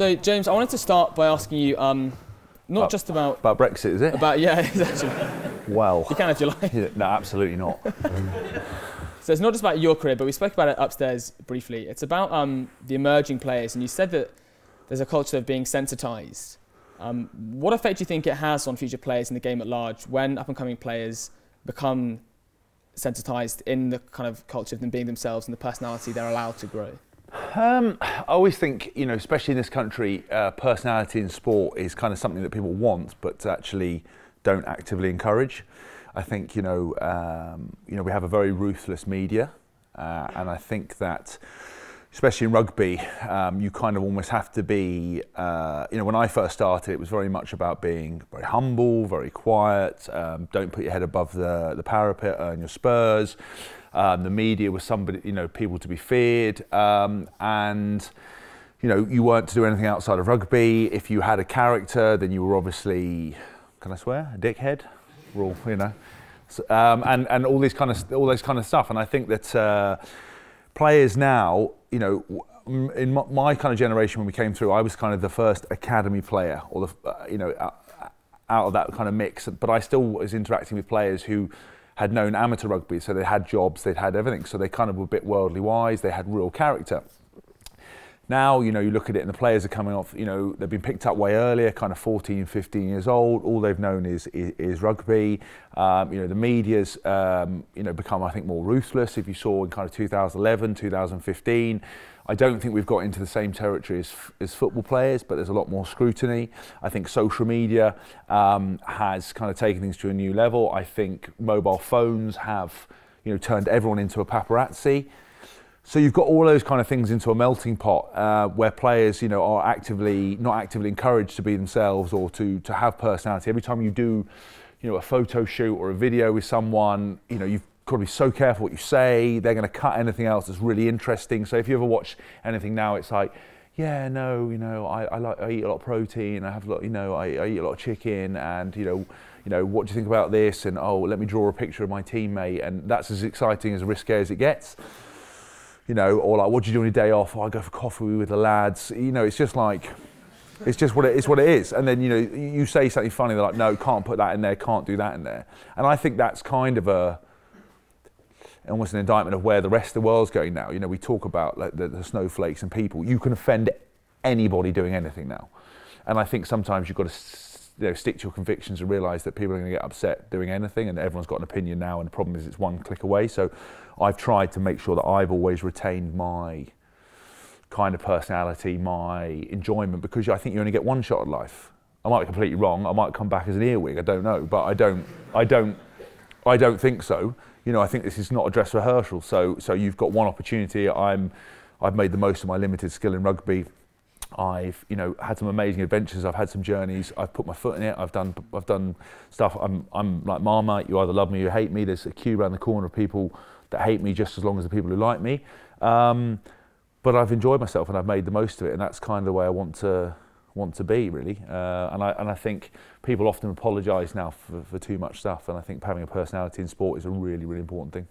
So, James, I wanted to start by asking you um, not About- just about About Brexit, is it? about yeah, exactly. well, You can if you like. yeah, no, absolutely not. So it's not just about your career, but we spoke about it upstairs briefly. It's about um, the emerging players, and you said that there's a culture of being sensitized. Um, what effect do you think it has on future players in the game at large when up-and-coming players become sensitized in the kind of culture of them being themselves and the personality they're allowed to grow? Um, I always think, you know, especially in this country, uh, personality in sport is kind of something that people want, but actually don't actively encourage. I think, you know, um, you know, we have a very ruthless media, uh, and I think that, especially in rugby, um, you kind of almost have to be. Uh, you know, when I first started, it was very much about being very humble, very quiet. Um, don't put your head above the the parapet, earn your spurs. Um, the media was somebody, you know, people to be feared, um, and you know, you weren't to do anything outside of rugby. If you had a character, then you were obviously, can I swear, a dickhead? We're you know, so, um, and and all this kind of all this kind of stuff. And I think that uh, players now, you know, in my, kind of generation when we came through, I was kind of the first academy player, or the, uh, you know, out of that kind of mix. But I still was interacting with players who had known amateur rugby, so they had jobs, they'd had everything, so they kind of were a bit worldly wise. They had real character. Now, you know, you look at it and the players are coming off, you know, they've been picked up way earlier, kind of 14, 15 years old. All they've known is, is, is rugby. Um, you know, the media's, um, you know, become, I think, more ruthless. If you saw in kind of 2011, 2015, I don't think we've got into the same territory as, as football players, but there's a lot more scrutiny. I think social media um, has kind of taken things to a new level. I think mobile phones have, you know, turned everyone into a paparazzi. So you've got all those kind of things into a melting pot uh, where players, you know, are actively not actively encouraged to be themselves or to to have personality. Every time you do, you know, a photo shoot or a video with someone, you know, you've got to be so careful what you say. They're going to cut anything else that's really interesting. So if you ever watch anything now, it's like, yeah, no, you know, I, I like I eat a lot of protein. I have a lot, you know, I, I eat a lot of chicken, and you know, you know, what do you think about this? And oh, let me draw a picture of my teammate, and that's as exciting as risque as it gets you know, or like, what do you do on your day off? Oh, I go for coffee with the lads. You know, it's just like, it's just what it is. What it is. And then you know, you say something funny. They're like, no, can't put that in there. Can't do that in there. And I think that's kind of a almost an indictment of where the rest of the world's going now. You know, we talk about like the, the snowflakes and people. You can offend anybody doing anything now. And I think sometimes you've got to you know, stick to your convictions and realise that people are going to get upset doing anything, and everyone's got an opinion now. And the problem is, it's one click away. So, I've tried to make sure that I've always retained my kind of personality, my enjoyment, because I think you only get one shot at life. I might be completely wrong. I might come back as an earwig. I don't know, but I don't. I don't. I don't think so. You know, I think this is not a dress rehearsal. So, so you've got one opportunity. I'm. I've made the most of my limited skill in rugby. I've you know had some amazing adventures. I've had some journeys. I've put my foot in it. I've done I've done stuff. I'm I'm like Marmite. You either love me or you hate me. There's a queue around the corner of people that hate me just as long as the people who like me. Um, but I've enjoyed myself and I've made the most of it, and that's kind of the way I want to want to be really. Uh, and I and I think people often apologise now for, for too much stuff, and I think having a personality in sport is a really really important thing.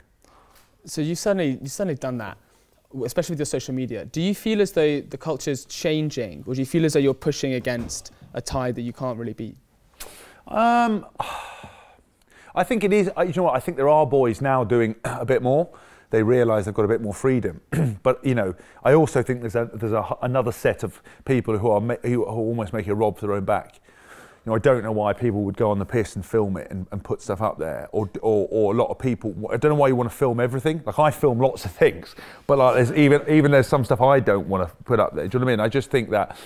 So you certainly you certainly done that, especially with your social media. Do you feel as though the culture is changing, or do you feel as though you're pushing against a tide that you can't really beat? Um, I think it is. uh, You know what? I think there are boys now doing a bit more. They realise they've got a bit more freedom. but you know, I also think there's a, there's a, another set of people who are who are almost making a rob for their own back. You know, I don't know why people would go on the piss and film it and, and put stuff up there, or, or or a lot of people. I don't know why you want to film everything. Like I film lots of things, but like there's even even there's some stuff I don't want to put up there. Do you know what I mean? I just think that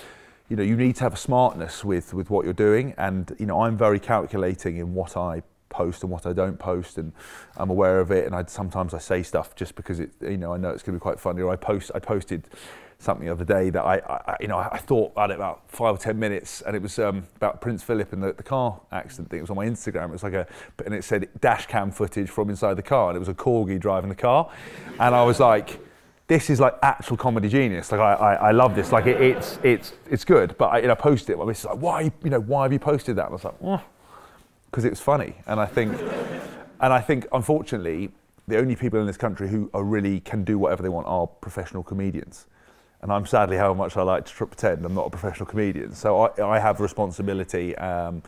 you know you need to have a smartness with with what you're doing, and you know I'm very calculating in what I post and what I don't post, and I'm aware of it. And I sometimes I say stuff just because it you know I know it's going to be quite funny. Or I post I posted something the other day that I, I you know I, I thought about it about five or ten minutes, and it was um, about Prince Philip and the, the car accident thing. It was on my Instagram. It was like a and it said dash cam footage from inside the car, and it was a corgi driving the car, and I was like this is like actual comedy genius. Like I, I, I love this. Like it, it's, it's, it's good. But I, you know, posted it. My missus like, why, you know, why have you posted that? And I was like, because it was funny. And I think, and I think, unfortunately, the only people in this country who are really can do whatever they want are professional comedians. and I'm sadly how much I like to pretend I'm not a professional comedian. So I, I have responsibility um,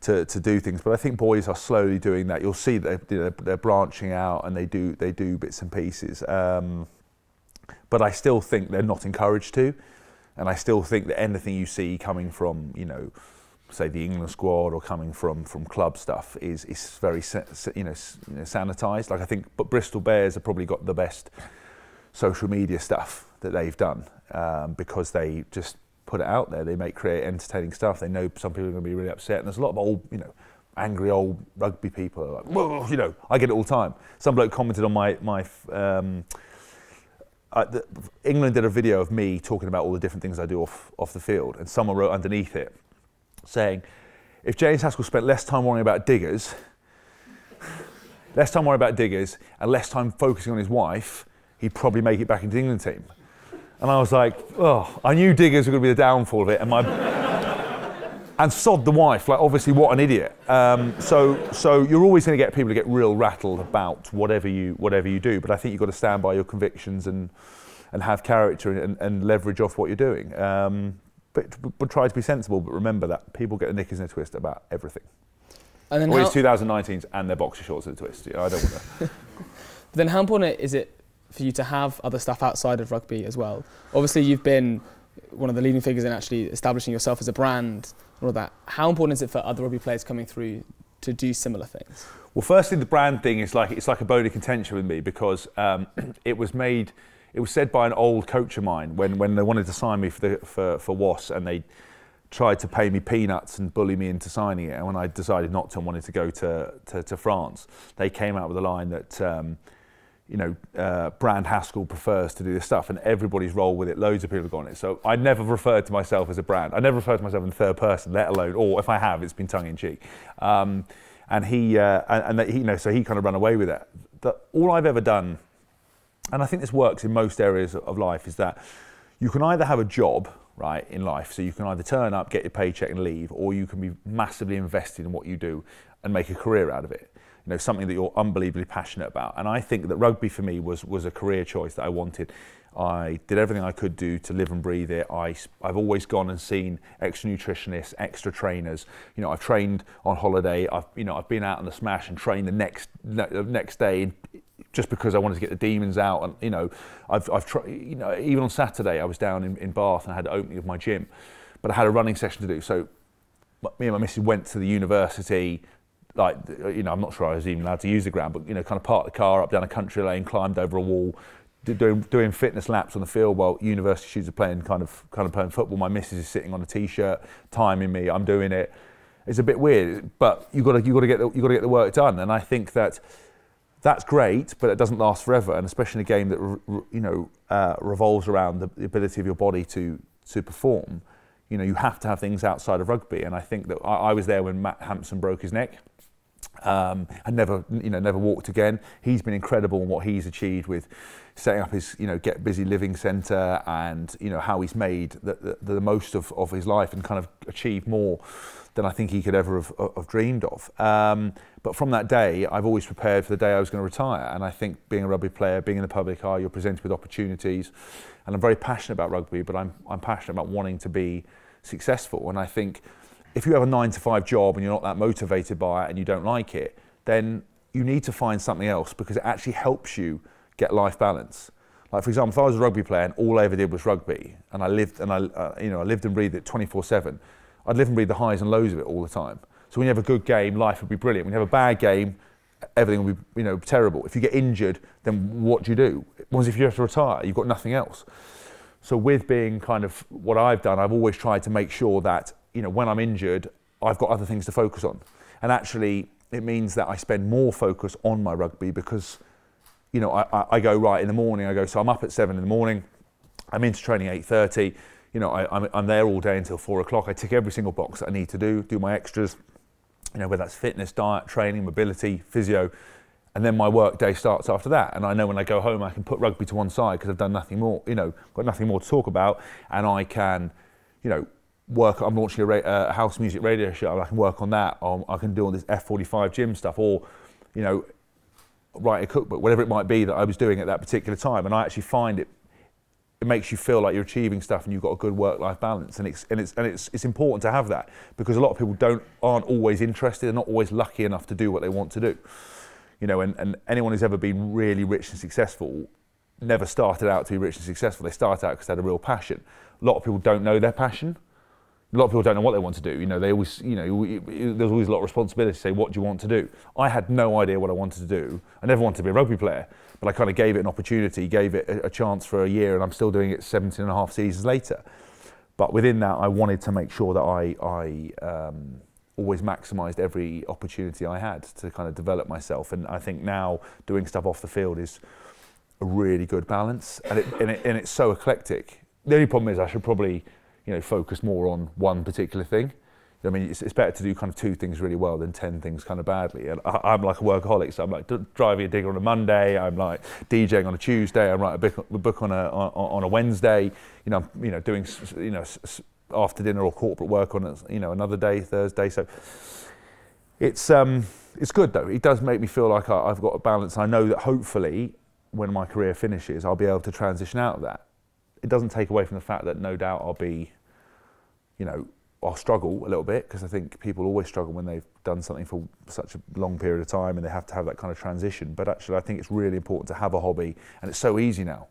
to, to do things. But I think boys are slowly doing that. You'll see that they're, they're branching out and they do they do bits and pieces. Um, but I still think they're not encouraged to, and I still think that anything you see coming from you know say the England squad or coming from from club stuff is is very you know, sanitized. Like I think, but Bristol Bears have probably got the best social media stuff that they've done um, because they just put it out there. They make create entertaining stuff. They know some people are going to be really upset, and there's a lot of old you know angry old rugby people. Like, Whoa, you know, I get it all the time. Some bloke commented on my my. Um, uh, the, England did a video of me talking about all the different things I do off, off the field, and someone wrote underneath it, saying, if James Haskell spent less time worrying about diggers, less time worrying about diggers, and less time focusing on his wife, he'd probably make it back into the England team. And I was like, oh, I knew diggers were going to be the downfall of it, and my and sod the wife, like obviously what an idiot. Um, so so you're always going to get people to get real rattled about whatever you whatever you do, but I think you've got to stand by your convictions and and have character and, and leverage off what you're doing. Um, but, but try to be sensible. But remember that people get the knickers in a twist about everything. And then well, 2019s and their boxer shorts in a twist. I don't want to. then how important is it for you to have other stuff outside of rugby as well? Obviously, you've been one of the leading figures in actually establishing yourself as a brand all that. How important is it for other rugby players coming through to do similar things? Well, firstly, the brand thing is like it's like a bone of contention with me because um, it was made it was said by an old coach of mine when, when they wanted to sign me for, the, for, for Wasps and they tried to pay me peanuts and bully me into signing it. And when I decided not to and wanted to go to, to, to France, they came out with a line that, um, you know, uh, Brand Haskell prefers to do this stuff and everybody's rolled with it. Loads of people have gone it. So I never referred to myself as a brand. I never referred to myself in third person, let alone, or if I have, it's been tongue in cheek. Um, and he, uh, and, and he, you know, so he kind of ran away with it. All I've ever done and I think this works in most areas of life, is that you can either have a job, right, in life, so you can either turn up, get your paycheck and leave, or you can be massively invested in what you do and make a career out of it. You know, something that you're unbelievably passionate about. And I think that rugby for me was, was a career choice that I wanted. I did everything I could do to live and breathe it. I, I've always gone and seen extra nutritionists, extra trainers. You know, I've trained on holiday. I've, you know, I've been out on the smash and trained the next, next day just because I wanted to get the demons out. And you know, I've, I've tried. You know, even on Saturday I was down in, in Bath and I had the opening of my gym, but I had a running session to do. So me and my missus went to the university. Like you know, I'm not sure I was even allowed to use the ground, but you know, kind of parked the car up down a country lane, climbed over a wall, doing doing fitness laps on the field while university students are playing kind of kind of playing football. My missus is sitting on a t-shirt, timing me. I'm doing it. It's a bit weird, but you got to you got to get the, you got to get the work done. And I think that that's great, but it doesn't last forever. And especially in a game that you know uh, revolves around the, the, ability of your body to to perform, you know you have to have things outside of rugby. And I think that I, I was there when Matt Hampson broke his neck. Um, and never, you know, never walked again. He's been incredible in what he's achieved with setting up his, you know, Get Busy Living Centre and, you know, how he's made the, the, the most of, of his life and kind of achieved more than I think he could ever have, have dreamed of. Um, but from that day, I've always prepared for the day I was going to retire. And I think being a rugby player, being in the public eye, you're presented with opportunities. And I'm very passionate about rugby, but I'm, I'm passionate about wanting to be successful. And I think if you have a nine to five job and you're not that motivated by it and you don't like it, then you need to find something else because it actually helps you get life balance. Like for example, if I was a rugby player and all I ever did was rugby, and I lived and I, uh, you know, I lived and breathed it 24/7, I'd live and breathe the highs and lows of it all the time. So when you have a good game, life would be brilliant. When you have a bad game, everything will be you know terrible. If you get injured, then what do you do? Whereas if you have to retire, you've got nothing else. So with being kind of what I've done, I've always tried to make sure that you know when I'm injured, I've got other things to focus on. And actually, it means that I spend more focus on my rugby because you know I, I go right in the morning. I go so I'm up at seven in the morning. I'm into training 8:30 you know, I, I'm, I'm there all day until four o'clock. I tick every single box that I need to do, do my extras, you know, whether that's fitness, diet, training, mobility, physio, and then my work day starts after that. And I know when I go home, I can put rugby to one side because I've done nothing more, you know, got nothing more to talk about, and I can, you know, work. I'm launching a, house music radio show. I can work on that. Or I can do all this F45 gym stuff, or, you know, write a cookbook, whatever it might be that I was doing at that particular time. And I actually find it it makes you feel like you're achieving stuff and you've got a good work-life balance. And it's and it's and it's it's important to have that because a lot of people don't aren't always interested, they're not always lucky enough to do what they want to do. You know, and, and anyone who's ever been really rich and successful never started out to be rich and successful. They start out because they had a real passion. A lot of people don't know their passion. A lot of people don't know what they want to do. You know, they always, you know, there's always a lot of responsibility to say, what do you want to do? I had no idea what I wanted to do. I never wanted to be a rugby player, but I kind of gave it an opportunity, gave it a, chance for a year, and I'm still doing it 17 and a half seasons later. But within that, I wanted to make sure that I, I um, always maximised every opportunity I had to kind of develop myself. And I think now doing stuff off the field is a really good balance, and, it, and, it, and it's so eclectic. The only problem is I should probably, you know, focus more on one particular thing. I mean, it's, it's better to do kind of two things really well than ten things kind of badly. And I, I'm like a workaholic, so I'm like driving a digger on a Monday. I'm like DJing on a Tuesday. I write a book, a book on a on, on a Wednesday. You know, you know, doing you know after dinner or corporate work on you know another day, Thursday. So it's um it's good though. It does make me feel like I, I've got a balance. I know that hopefully when my career finishes, I'll be able to transition out of that. It doesn't take away from the fact that no doubt I'll be, you know, I'll struggle a little bit because I think people always struggle when they've done something for such a long period of time and they have to have that kind of transition. But actually, I think it's really important to have a hobby, and it's so easy now.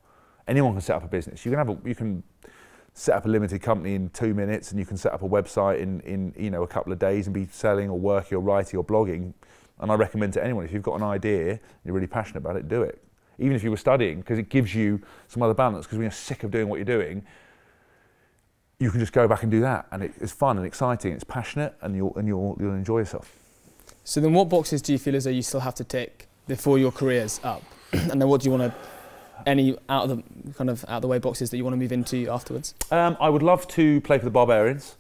Anyone can set up a business. You can have a, you can set up a limited company in two minutes, and you can set up a website in in you know a couple of days and be selling or working or writing or blogging. And I recommend to anyone if you've got an idea, and you're really passionate about it, do it even if you were studying, because it gives you some other balance. Because when you're sick of doing what you're doing, you can just go back and do that, and it, it's fun and exciting. It's passionate, and you'll and you'll you'll enjoy yourself. So then, what boxes do you feel as though you still have to tick before your career's up? and then, what do you want to any out of the kind of out of the way boxes that you want to move into afterwards? Um, I would love to play for the Barbarians.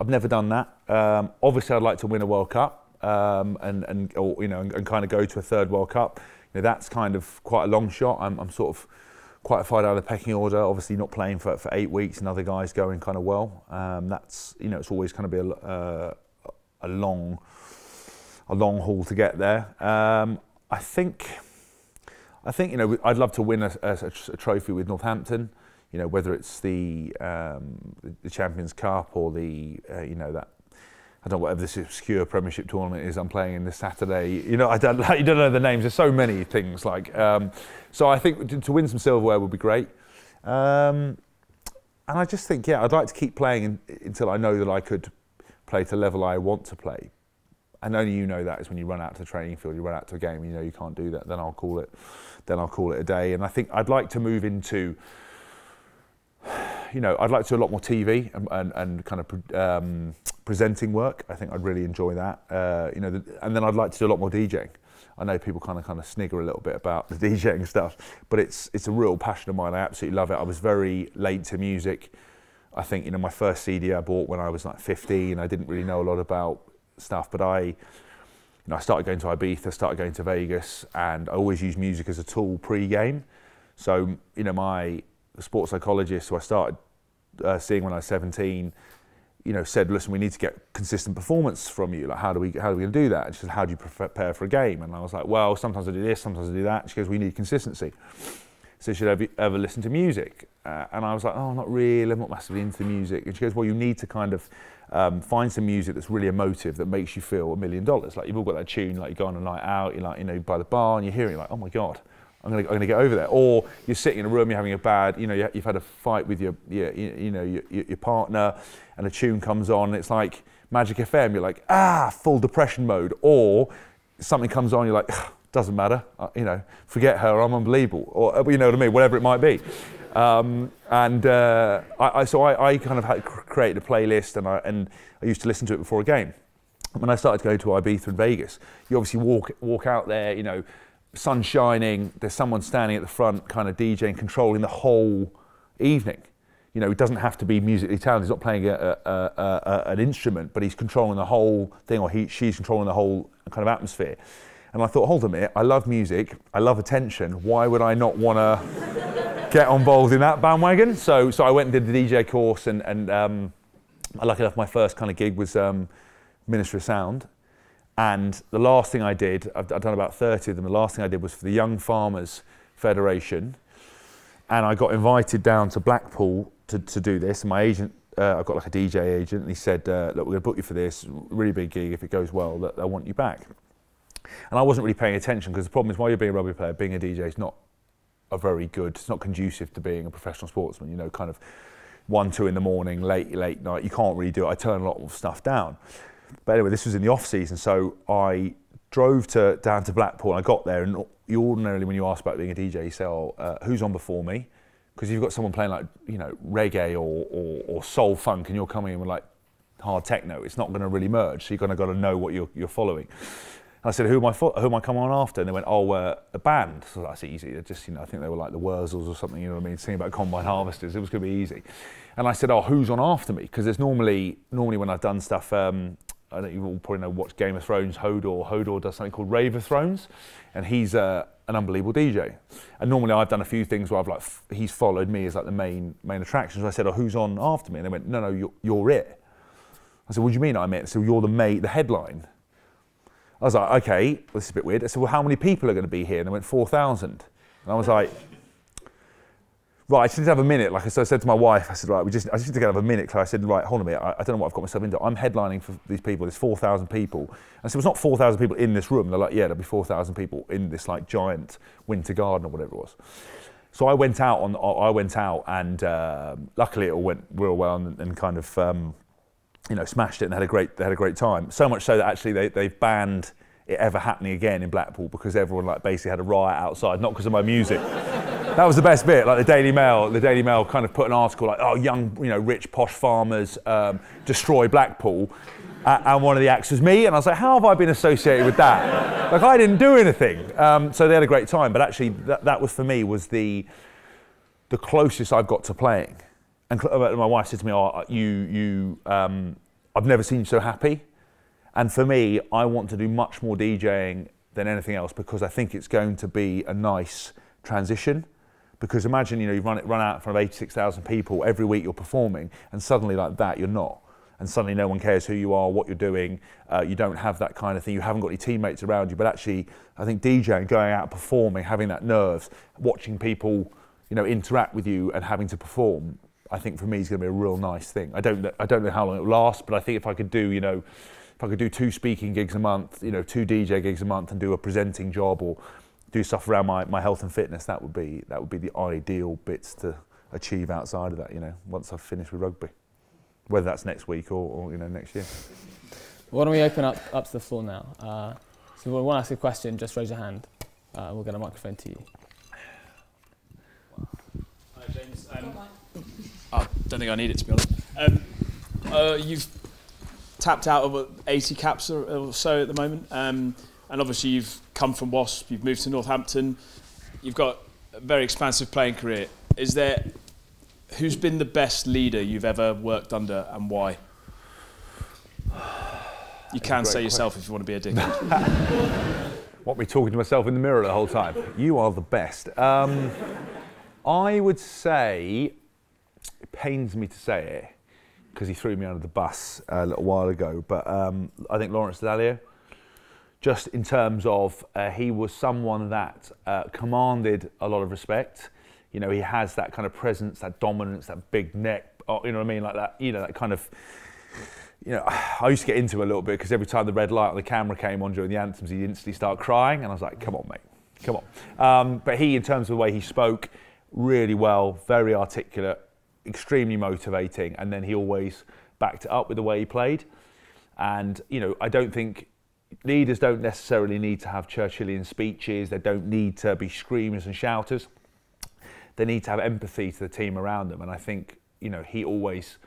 I've never done that. Um, obviously, I'd like to win a World Cup um, and and or, you know and, and, kind of go to a third World Cup you know, that's kind of quite a long shot. I'm, I'm sort of quite far down the pecking order. Obviously, not playing for, for eight weeks and other guys going kind of well. Um, that's you know, it's always kind of be a, uh, a long, a long haul to get there. Um, I think, I think you know, I'd love to win a, a, a trophy with Northampton. You know, whether it's the um, the Champions Cup or the uh, you know that Don't know whatever this obscure Premiership tournament is I'm playing in this Saturday. You know, I don't, you don't know the names. There's so many things like. Um, so I think to, to, win some silverware would be great. Um, and I just think, yeah, I'd like to keep playing in, until I know that I could play to the level I want to play. And only you know that is when you run out to the training field, you run out to a game, you know you can't do that. Then I'll call it, then I'll call it a day. And I think I'd like to move into you know, I'd like to do a lot more TV and, and, and kind of um, presenting work. I think I'd really enjoy that. Uh, you know, the, and then I'd like to do a lot more DJing. I know people kind of kind of snigger a little bit about the DJing stuff, but it's it's a real passion of mine. I absolutely love it. I was very late to music. I think you know my first CD I bought when I was like 15. I didn't really know a lot about stuff, but I. You know, I started going to Ibiza, started going to Vegas, and I always use music as a tool pre-game. So, you know, my sports psychologist who I started uh, seeing when I was 17, you know, said, listen, we need to get consistent performance from you. Like, how do we, how are we going to do that? And she said, how do you prepare for a game? And I was like, well, sometimes I do this, sometimes I do that. She goes, we need consistency. So have you ever listened to music? Uh, and I was like, oh, not really. I'm not massively into music. And she goes, well, you need to kind of um, find some music that's really emotive that makes you feel a million dollars. Like you've all got that tune, like you go on a night out, you're like, you know, by the bar and you're hearing, it, like, oh my God, I'm going, to, I'm to get over there. Or you're sitting in a room, you're having a bad, you know, you've had a fight with your, your you know, your, your partner, and a tune comes on. It's like Magic FM. You're like, ah, full depression mode. Or something comes on, you're like, doesn't matter, uh, you know, forget her, I'm unbelievable, or uh, you know what I mean, whatever it might be. Um, and uh, I, I, so I, I, kind of had created a playlist, and I, and I used to listen to it before a game. When I started to go to Ibiza and Vegas, you obviously walk walk out there, you know sun shining, there's someone standing at the front kind of DJing, controlling the whole evening. You know, he doesn't have to be musically talented. He's not playing a, a, a, an instrument, but he's controlling the whole thing, or he, she's controlling the whole kind of atmosphere. And I thought, hold a minute, I love music, I love attention. Why would I not want to get involved in that bandwagon? So, so I went and did the DJ course, and, and um, lucky enough, my first kind of gig was um, Ministry of Sound. And the last thing I did, I've, I've, done about 30 of them, the last thing I did was for the Young Farmers Federation. and I got invited down to Blackpool to, to do this. And my agent, uh, I got like a DJ agent, and he said, uh, "Look, we're going to book you for this really big gig. If it goes well, that I want you back." And I wasn't really paying attention because the problem is, while you're being a rugby player, being a DJ is not a very good. It's not conducive to being a professional sportsman. You know, kind of one, two in the morning, late, late night. You can't really do it. I turn a lot of stuff down. But anyway, this was in the off season, so I drove to down to Blackpool. I got there, and you ordinarily, when you ask about being a DJ, you say, "Oh, uh, who's on before me?" Because you've got someone playing like you know reggae or, or, or soul funk, and you're coming in with like hard techno, it's not going to really merge. So you're going to got to know what you're, you're following. And I said, who am I, fo- who am I coming on after? And they went, oh, uh, a band. So that's easy. They're just, you know, I think they were like the Wurzels or something, you know what I mean, singing about combine harvesters. It was going to be easy. And I said, oh, who's on after me? Because there's normally, normally when I've done stuff, um, I don't you all probably know watch Game of Thrones, Hodor. Hodor does something called Rave of Thrones, and he's uh, an unbelievable DJ. And normally I've done a few things where I've like he's followed me as like the main main attraction. So I said, "Oh, who's on after me?" And they went, "No, no, you're, you're it." I said, "What do you mean I'm it?" So you're the mate, the headline. I was like, "Okay, this is a bit weird." I said, "Well, how many people are going to be here?" And they went, 4,000. And I was like. Right, I just need to have a minute. Like I said, I said to my wife, I said, right, we just, I just need to get have a minute. So I said, right, hold on a minute. I, I don't know what I've got myself into. I'm headlining for these people. There's 4,000 people. And I said, it's not 4,000 people in this room. They're like, yeah, there'll be 4,000 people in this like giant winter garden or whatever it was. So I went out on, I went out and um, luckily it all went real well and, and kind of, um, you know, smashed it and had a great, they had a great time. So much so that actually they, they've banned it ever happening again in Blackpool because everyone like basically had a riot outside, not because of my music. That was the best bit. Like the Daily Mail, the Daily Mail kind of put an article like, "Oh, young, you know, rich posh farmers um, destroy Blackpool," uh, and one of the acts was me, and I was like, "How have I been associated with that?" like I didn't do anything. Um, so they had a great time, but actually, that, that was for me was the the closest I've got to playing. And my wife said to me, "Oh, you, you, um, I've never seen you so happy." And for me, I want to do much more DJing than anything else because I think it's going to be a nice transition. Because imagine, you know, you've run it run out in front of 86,000 people every week you're performing, and suddenly like that you're not. And suddenly no one cares who you are, what you're doing. Uh, you don't have that kind of thing. You haven't got any teammates around you. But actually, I think DJing, going out performing, having that nerves, watching people, you know, interact with you and having to perform, I think for me is going to be a real nice thing. I don't, I don't know how long it will last, but I think if I could do, you know, if I could do two speaking gigs a month, you know, two DJ gigs a month, and do a presenting job or do stuff around my, my health and fitness, that would be that would be the ideal bits to achieve outside of that. You know, once I've finished with rugby, whether that's next week or, or you know next year. Why don't we open up up to the floor now? Uh, so if you want to ask a question, just raise your hand. Uh, we'll get a microphone to you. Hi, James. Um, I don't think I need it to be honest. Um, uh, you've tapped out of 80 caps or, or so at the moment. Um, and obviously you've come from Wasp, you've moved to Northampton, you've got a very expansive playing career. Is there, who's been the best leader you've ever worked under and why? You can say yourself if you want to be a dick. want me talking to myself in the mirror the whole time? You are the best. Um, I would say, it pains me to say it, because he threw me under the bus a little while ago. But um, I think Lawrence Dallaglio, just in terms of uh, he was someone that uh, commanded a lot of respect. You know, he has that kind of presence, that dominance, that big neck. Oh, you know what I mean? Like that. You know, that kind of. You know, I used to get into it a little bit because every time the red light on the camera came on during the anthems, he'd instantly start crying, and I was like, "Come on, mate, come on." Um, but he, in terms of the way he spoke, really well, very articulate, extremely motivating, and then he always backed it up with the way he played. And you know, I don't think leaders don't necessarily need to have Churchillian speeches. They don't need to be screamers and shouters. They need to have empathy to the team around them. And I think you know he always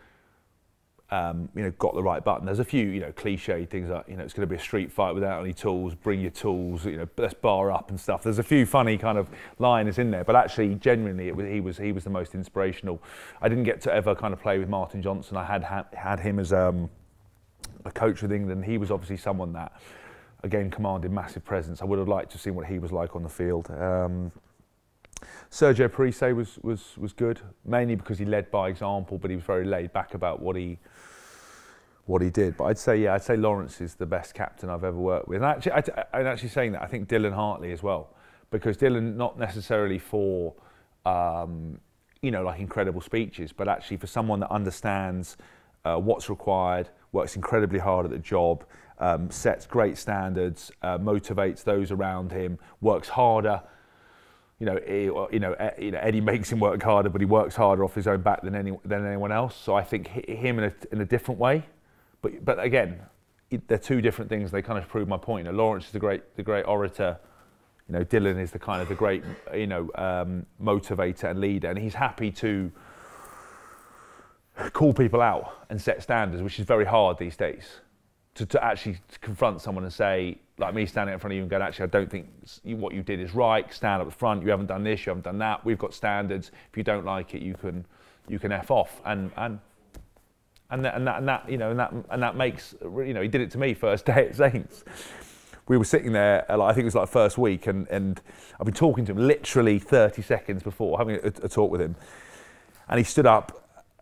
um, you know, got the right button. There's a few, you know, cliche things like, you know, it's going to be a street fight without any tools. Bring your tools. You know, let's bar up and stuff. There's a few funny kind of liners in there, but actually, genuinely, was, he was he was the most inspirational. I didn't get to ever kind of play with Martin Johnson. I had had, had him as um, a coach with England. He was obviously someone that, again, commanded massive presence. I would have liked to have seen what he was like on the field. Um, Sergio Parisse was, was, was good, mainly because he led by example, but he was very laid back about what he what he did. But I'd say, yeah, I'd say Lawrence is the best captain I've ever worked with. And actually, I, am actually saying that. I think Dylan Hartley as well, because Dylan, not necessarily for um, you know, like incredible speeches, but actually for someone that understands uh, what's required, works incredibly hard at the job, um, sets great standards, uh, motivates those around him, works harder. You know, he, you know, you know, Eddie makes him work harder, but he works harder off his own back than any than anyone else. So I think him in a, in a different way. But but again, they're two different things. They kind of prove my point. You know, Lawrence is the great the great orator you know, Dylan is the kind of the great, you know, um, motivator and leader, and he's happy to call people out and set standards, which is very hard these days. To, to actually confront someone and say, like me standing in front of you and going, actually, I don't think what you did is right. Stand up the front. You haven't done this. You haven't done that. We've got standards. If you don't like it, you can, you can f off. And and and that, and that, and that you know, and that and that makes, you know, he did it to me first day at Saints we were sitting there, uh, like, I think it was like first week, and, and I've been talking to him literally 30 seconds before, having a, a talk with him. And he stood up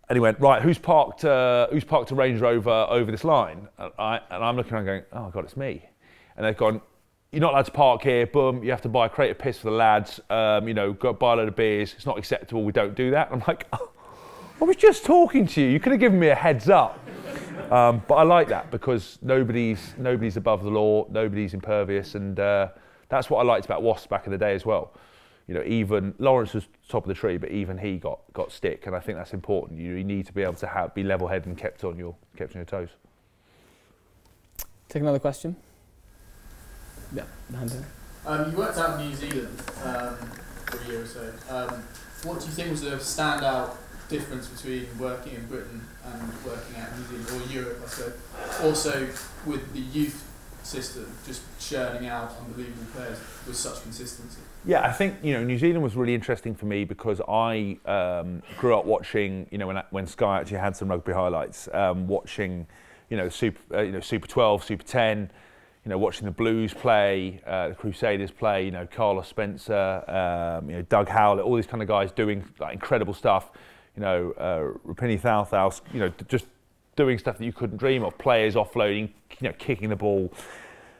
and he went, right, who's parked, uh, who's parked a Range Rover over this line? And, I, and I'm looking around going, oh God, it's me. And they've gone, you're not allowed to park here, boom, you have to buy a crate of piss for the lads, um, you know, go buy a load of beers, it's not acceptable, we don't do that. And I'm like, oh, I was just talking to you, you could have given me a heads up. Um, but I like that because nobody's nobody's above the law, nobody's impervious, and uh, that's what I liked about Wasps back in the day as well. You know, even Lawrence was top of the tree, but even he got got stick, and I think that's important. You, you need to be able to have, be level-headed and kept on your kept on your toes. Take another question. Yeah, um, you worked out in New Zealand um, for a year or so. Um, what do you think was the standout difference between working in Britain and working out in New Zealand or Europe, I suppose. Also, with the youth system, just churning out unbelievable players with such consistency. Yeah, I think you know New Zealand was really interesting for me because I um, grew up watching, you know, when when Sky actually had some rugby highlights, um, watching, you know, Super, uh, you know, Super 12, Super 10 you know, watching the Blues play, uh, the Crusaders play, you know, Carlos Spencer, um, you know, Doug Howlett, all these kind of guys doing like incredible stuff you know, uh, Rupeni Thauthaus, you know, just doing stuff that you couldn't dream of, players offloading, you know, kicking the ball.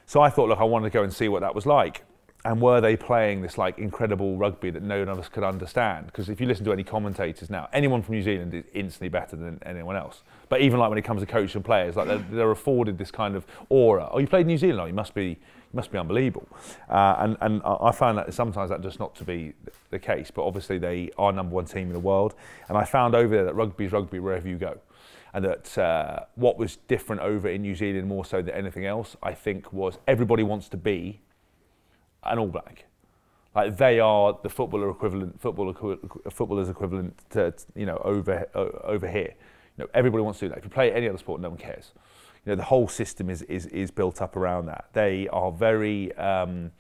So I thought, look, I wanted to go and see what that was like. And were they playing this like incredible rugby that no one of us could understand? Because if you listen to any commentators now, anyone from New Zealand is instantly better than anyone else. But even like when it comes to coaches and players, like they're, they're afforded this kind of aura. Oh, you played New Zealand? Oh, you must be must be unbelievable. Uh, and, and I found that sometimes that just not to be the case, but obviously they are number one team in the world. And I found over there that rugby is rugby wherever you go. And that uh, what was different over in New Zealand more so than anything else, I think, was everybody wants to be an All Black. Like they are the footballer equivalent, football footballers equivalent to you know over over here. You know, everybody wants to do that. If you play any other sport, no one cares you know, the whole system is, is, is built up around that. They are very um,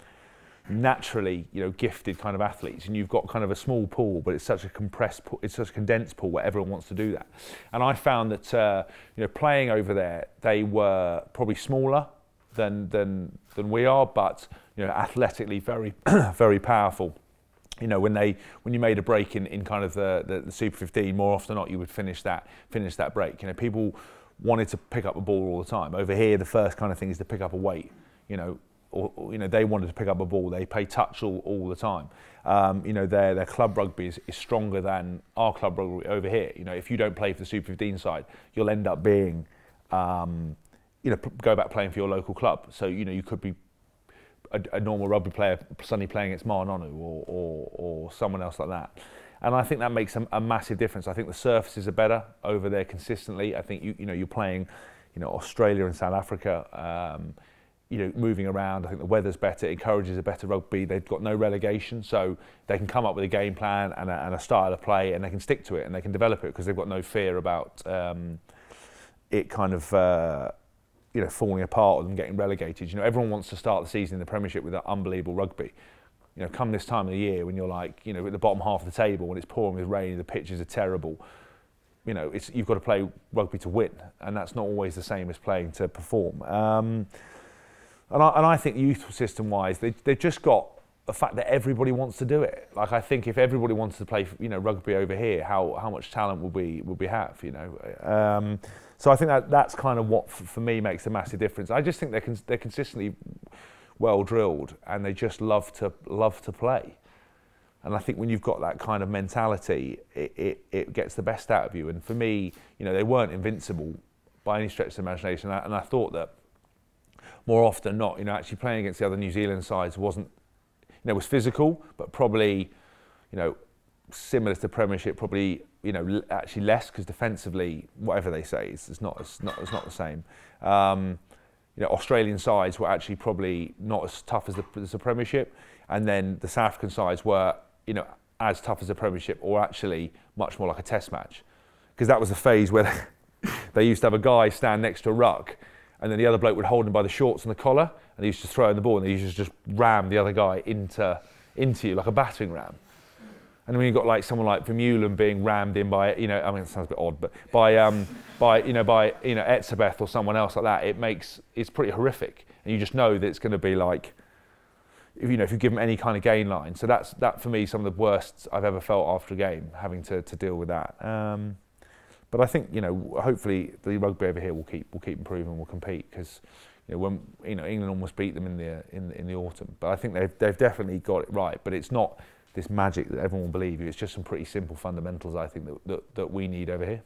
naturally, you know, gifted kind of athletes, and you've got kind of a small pool, but it's such a compressed, pool, it's such a condensed pool where everyone wants to do that. And I found that, uh, you know, playing over there, they were probably smaller than than than we are, but you know, athletically very very powerful you know when they when you made a break in, in kind of the, the, the Super 15, more often than not you would finish that finish that break. You know people wanted to pick up a ball all the time. Over here, the first kind of thing is to pick up a weight. You know, or, you know they wanted to pick up a ball. They play touch all, all the time. Um, you know, their their club rugby is, is stronger than our club rugby over here. You know, if you don't play for the Super 15 side, you'll end up being, um, you know, go back playing for your local club. So you know, you could be a, a normal rugby player suddenly playing against Ma'a Nonu or, or or someone else like that and I think that makes a, a, massive difference. I think the surfaces are better over there consistently. I think you you know you're playing, you know Australia and South Africa. Um, you know, moving around. I think the weather's better, encourages a better rugby. They've got no relegation, so they can come up with a game plan and a, and a style of play, and they can stick to it and they can develop it because they've got no fear about um, it kind of. Uh, you know, falling apart or them getting relegated. You know, everyone wants to start the season in the Premiership with that unbelievable rugby you know, come this time of the year when you're like, you know, at the bottom half of the table when it's pouring with rain, the pitches are terrible. You know, it's, you've got to play rugby to win, and that's not always the same as playing to perform. Um, and, I, and I think youth system-wise, they, they've just got the fact that everybody wants to do it. Like I think if everybody wanted to play, you know, rugby over here, how, how much talent would we would we have? You know, um, so I think that that's kind of what for me makes a massive difference. I just think they're cons- they're consistently well drilled and they just love to love to play. And I think when you've got that kind of mentality, it, it, it gets the best out of you. And for me, you know, they weren't invincible by any stretch of imagination. And I, and I thought that more often than not, you know, actually playing against the other New Zealand sides wasn't, you know, was physical, but probably, you know, similar to Premiership, probably, you know, actually less because defensively, whatever they say, it's, it's, not, it's, not, it's not the same. Um, you know, Australian sides were actually probably not as tough as the, as the Premiership, and then the South African sides were you know, as tough as the Premiership or actually much more like a Test match. Because that was a phase where they used to have a guy stand next to a ruck and then the other bloke would hold him by the shorts and the collar and he used to throw in the ball and he used to just ram the other guy into, into you like a battering ram. And when you've got like someone like Vermeulen being rammed in by, you know, I mean, it sounds a bit odd, but by, um, by you know, by, you know, Etzebeth or someone else like that, it makes, it's pretty horrific. And you just know that it's going to be like, if you know if you give them any kind of gain line. So that's that for me some of the worst I've ever felt after a game, having to, to deal with that. Um, but I think you know hopefully the rugby over here will keep will keep improving, will compete because you know when you know England almost beat them in the in in the autumn. But I think they've they've definitely got it right. But it's not this magic that everyone will believe you. It's just some pretty simple fundamentals I think that that, that we need over here.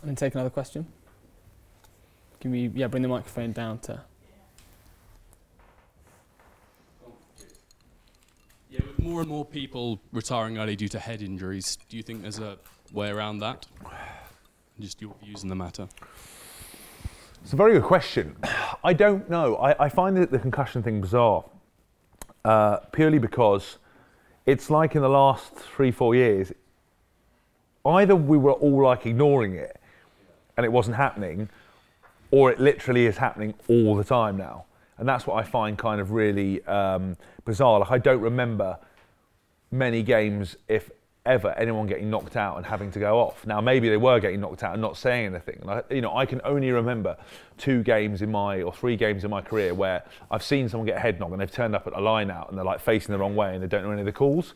And then take another question. Can we yeah bring the microphone down to Yeah, with more and more people retiring early due to head injuries, do you think there's a way around that? Just your views on the matter. It's a very good question. I don't know. I, I find the concussion thing bizarre, uh, purely because it's like in the last three, four years, either we were all like ignoring it and it wasn't happening, or it literally is happening all the time now. And that's what I find kind of really um, bizarre. Like I don't remember many games, if ever, anyone getting knocked out and having to go off. Now maybe they were getting knocked out and not saying anything. Like, you know, I can only remember two games in my or three games in my career where I've seen someone get a head knock and they've turned up at a line out and they're like facing the wrong way and they don't know any of the calls,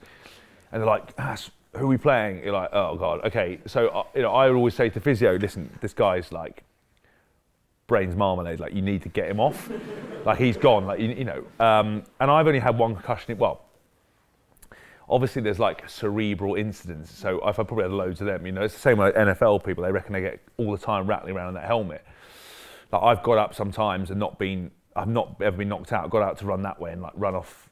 and they're like, ah, who are we playing? You're like, oh god, okay. So uh, you know, I always say to physio, listen, this guy's like brains marmalade. Like you need to get him off. like he's gone. Like you, you know. Um, and I've only had one concussion. Well, obviously there's like cerebral incidents. So I've probably had loads of them. You know, it's the same with NFL people. They reckon they get all the time rattling around in that helmet. Like I've got up sometimes and not been. I've not ever been knocked out. Got out to run that way and like run off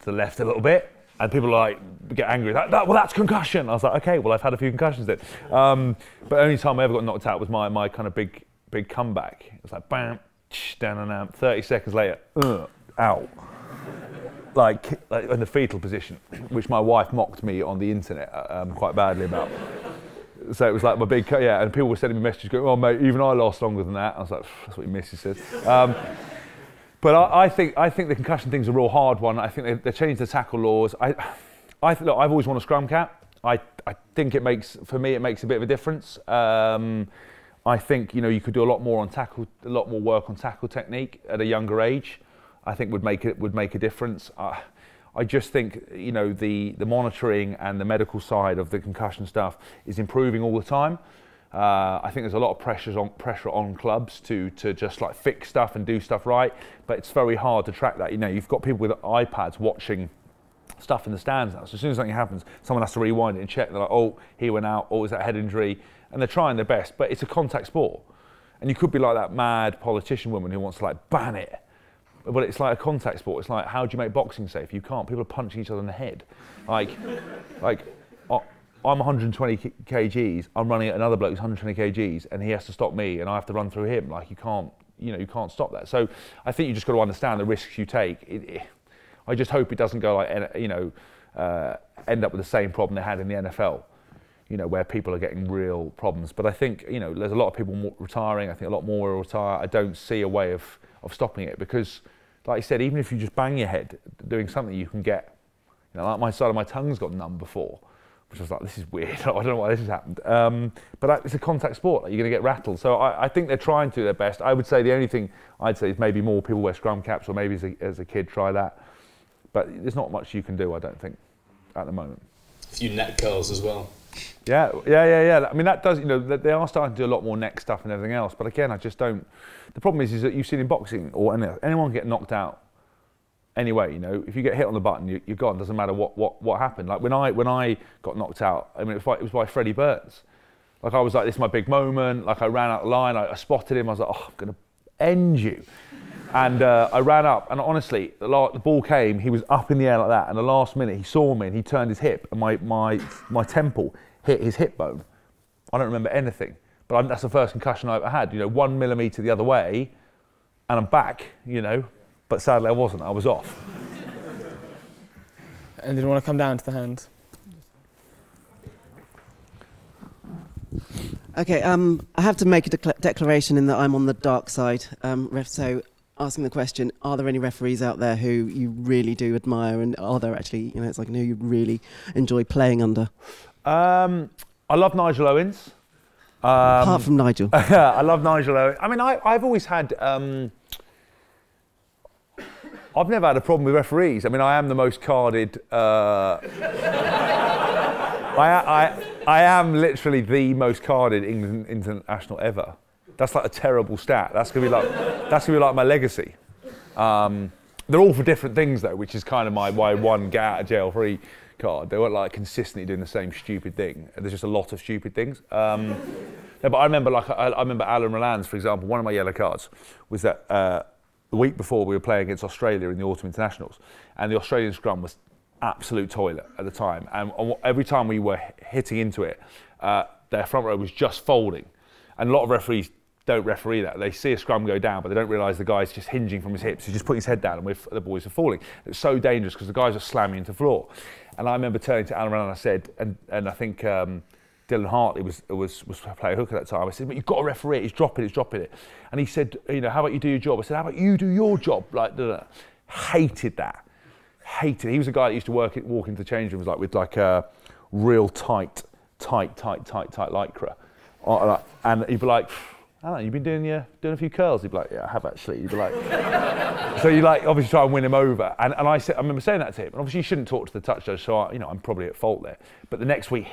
to the left a little bit. And people like get angry. That, well, that's concussion. I was like, okay, well, I've had a few concussions then. Um, but only time I ever got knocked out was my my kind of big big comeback. It was like bam, down and out. 30 seconds later, uh, out. Like, like, in the fetal position, which my wife mocked me on the internet um, quite badly about. So it was like my big, yeah, and people were sending me messages going, oh mate, even I last longer than that. I was like, that's what your missus says. Um, but I, I, think, I think the concussion thing's a real hard one. I think they, they changed the tackle laws. I, I look, I've always wanted a scrum cap. I, I think it makes, for me, it makes a bit of a difference. Um, I think you know you could do a lot more on tackle, a lot more work on tackle technique at a younger age. I think would make it would make a difference. Uh, I just think you know the the monitoring and the medical side of the concussion stuff is improving all the time. Uh, I think there's a lot of pressures on pressure on clubs to to just like fix stuff and do stuff right, but it's very hard to track that. You know, you've got people with iPads watching stuff in the stands now. So as soon as something happens, someone has to rewind it and check. They're like, oh, he went out. Oh, is that head injury? and they're trying their best, but it's a contact sport. And you could be like that mad politician woman who wants to like ban it. But it's like a contact sport. It's like, how do you make boxing safe? You can't. People are punching each other in the head. Like, like I'm 120 kgs. I'm running at another bloke who's 120 kgs, and he has to stop me, and I have to run through him. Like, you can't, you know, you can't stop that. So I think you just got to understand the risks you take. It, it, I just hope it doesn't go like, you know, uh, end up with the same problem they had in the NFL you know, where people are getting real problems. But I think, you know, there's a lot of people retiring. I think a lot more will retire. I don't see a way of, of stopping it because, like I said, even if you just bang your head doing something, you can get, you know, like my side of my tongue's got numb before, which I was like, this is weird. I don't know why this has happened. Um, but it's a contact sport. Like, you're going to get rattled. So I, I, think they're trying to do their best. I would say the only thing I'd say is maybe more people wear scrum caps or maybe as a, as a kid try that. But there's not much you can do, I don't think, at the moment. A few net curls as well. Yeah, yeah, yeah, yeah. I mean, that does, you know, they are starting to do a lot more neck stuff and everything else. But again, I just don't. The problem is, is that you've seen in boxing or anyone get knocked out anyway. You know, if you get hit on the button, you, you're gone. Doesn't matter what, what, what happened. Like when I when I got knocked out, I mean, it was by, it was by Freddie Burns. Like I was like, this is my big moment. Like I ran out the line, I, I spotted him. I was like, oh, I'm gonna end you. And uh, I ran up, and honestly, the, la- the ball came. He was up in the air like that, and the last minute he saw me, and he turned his hip, and my my my temple hit his hip bone. I don't remember anything, but I'm, that's the first concussion I ever had. You know, one millimeter the other way, and I'm back. You know, but sadly I wasn't. I was off. And didn't want to come down to the hand? Okay, um, I have to make a decla- declaration in that I'm on the dark side. Um, ref, so, asking the question: Are there any referees out there who you really do admire, and are there actually, you know, it's like who you really enjoy playing under, Um, I love Nigel Owens. Um, apart from Nigel? I love Nigel I mean, I, I've always had. Um, I've never had a problem with referees. I mean, I am the most carded. Uh, I, I, I am literally the most carded England international ever. That's like a terrible stat. That's gonna be like, that's gonna be like my legacy. Um, they're all for different things though, which is kind of my why one get out of jail free card. They weren't like consistently doing the same stupid thing. There's just a lot of stupid things. Um, no, but I remember like I, I remember Alain Rolland, for example. One of my yellow cards was that uh, the week before we were playing against Australia in the autumn internationals, and the Australian scrum was absolute toilet at the time. And on- every time we were hitting into it, uh, their front row was just folding. And a lot of referees don't referee that. They see a scrum go down, but they don't realise the guy's just hinging from his hips. He's just putting his head down, and the boys are falling. It's so dangerous because the guys are slamming into the floor. And I remember turning to Alan and I said, and, and I think um, Dylan Hartley was, was, was playing hooker at that time. I said, but you've got to referee it. He's dropping it, he's dropping it. And he said, you know, how about you do your job? I said, how about you do your job? Like, da, da. hated that. Hated. He was a guy that used to work, walk into the change rooms like with like a real tight, tight, tight, tight, tight lycra, Uh, and he'd be like, "I don't know, you've been doing your doing a few curls." He'd be like, "Yeah, I have actually." He'd be like, so you like obviously try and win him over, and, and I said, I remember saying that to him, and obviously you shouldn't talk to the touch judge, so I, you know I'm probably at fault there. But the next week,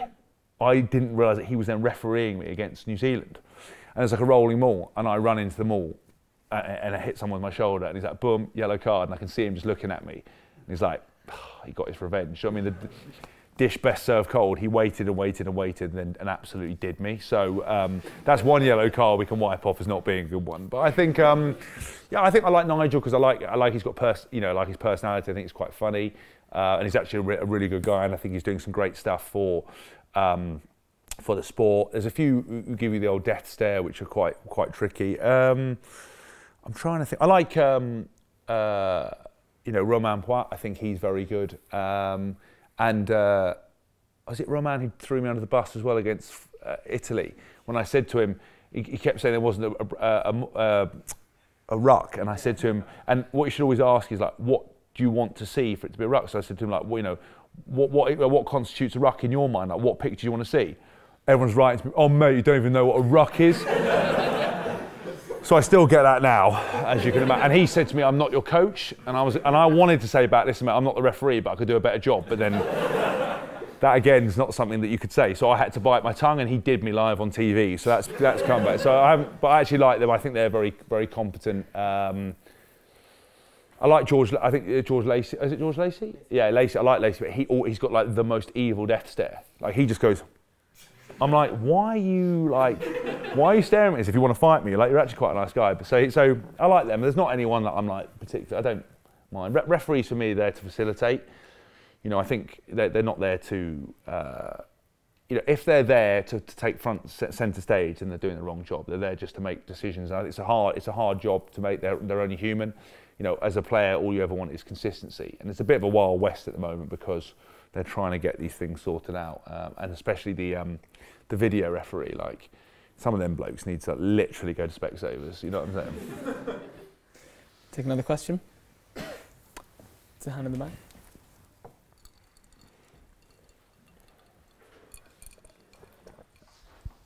I didn't realise that he was then refereeing me against New Zealand, and it's like a rolling mall, and I run into the mall, uh, and I hit someone with my shoulder, and he's like, boom, yellow card, and I can see him just looking at me, and he's like, he got his revenge. I mean, the dish best served cold. He waited and waited and waited, and, and absolutely did me. So um, that's one yellow card we can wipe off as not being a good one. But I think, um, yeah, I think I like Nigel because I like I like he's got pers- you know, like his personality. I think it's quite funny, uh, and he's actually a, re- a really good guy, and I think he's doing some great stuff for. Um, for the sport, there's a few who give you the old death stare, which are quite quite tricky. Um, I'm trying to think. I like, um, uh, you know, Romain Poite. I think he's very good. And uh, was it Romain who threw me under the bus as well against uh, Italy? When I said to him, he, he kept saying there wasn't a, a, a, a, a ruck, and I said to him, and what you should always ask is like, what do you want to see for it to be a ruck? So I said to him, like, well, you know, what what what constitutes a ruck in your mind? Like, what picture do you want to see? Everyone's writing to me, oh mate, you don't even know what a ruck is. So I still get that now, as you can imagine. And he said to me, "I'm not your coach," and I was, and I wanted to say back, "Listen, mate, I'm not the referee, but I could do a better job." But then, that again is not something that you could say. So I had to bite my tongue, and he did me live on TV. So that's that's come back. So I but I actually like them. I think they're very very competent. Um, I like George. I think uh, George Lacey. Is it George Lacey? Yeah, Lacey. I like Lacey, but he he's got like the most evil death stare. Like he just goes. I'm like, why are you like, why are you staring at me? If you want to fight me, like you're actually quite a nice guy. But so, so I like them. There's not anyone that I'm like particular. I don't mind. Re- referees for me, they're there to facilitate. You know, I think they're, they're not there to. Uh, you know, if they're there to, to take front center stage, and they're doing the wrong job. They're there just to make decisions. It's a hard, it's a hard job to make. They're, they're only human. You know, as a player, all you ever want is consistency, and it's a bit of a wild west at the moment because they're trying to get these things sorted out, um, and especially the um, the video referee. Like some of them blokes need to literally go to Specsavers. You know what I'm saying? Take another question. It's a hand in the back.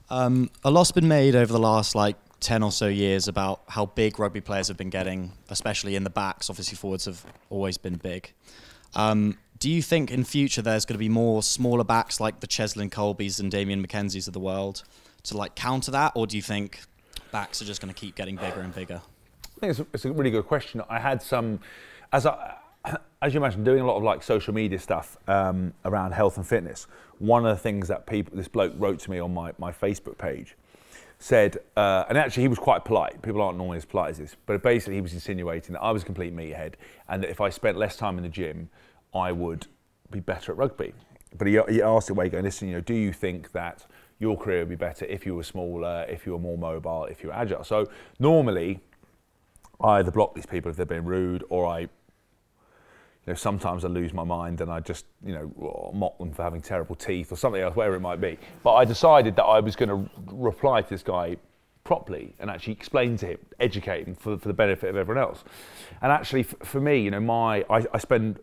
Um, a lot's been made over the last like 10 or so years about how big rugby players have been getting, especially in the backs. Obviously, forwards have always been big. Um, do you think in future there's going to be more smaller backs like the Cheslin Kolbes and Damian McKenzies of the world to like counter that, or do you think backs are just going to keep getting bigger and bigger? I think it's a, it's a really good question. I had some, as I, as you imagine, doing a lot of like social media stuff um, around health and fitness. One of the things that people, this bloke wrote to me on my, my Facebook page, said, uh, and actually he was quite polite. People aren't normally as polite as this, but basically he was insinuating that I was a complete meathead and that if I spent less time in the gym, I would be better at rugby. But he, he asked it way going, listen, you know, do you think that your career would be better if you were smaller, if you were more mobile, if you were agile? So normally, I either block these people if they're being rude, or I, you know, sometimes I lose my mind and I just, you know, mock them for having terrible teeth or something else, wherever it might be. But I decided that I was going to reply to this guy properly and actually explain to him, educate him for, for the benefit of everyone else. And actually, f- for me, you know, my I, I spend